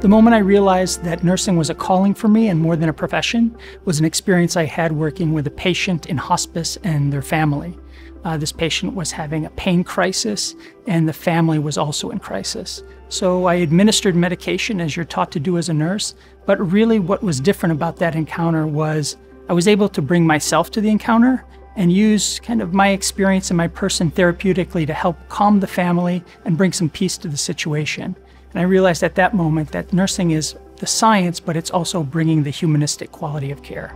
The moment I realized that nursing was a calling for me and more than a profession was an experience I had working with a patient in hospice and their family. Uh, this patient was having a pain crisis, and the family was also in crisis. So I administered medication as you're taught to do as a nurse, but really what was different about that encounter was I was able to bring myself to the encounter and use kind of my experience and my person therapeutically to help calm the family and bring some peace to the situation. And I realized at that moment that nursing is the science, but it's also bringing the humanistic quality of care.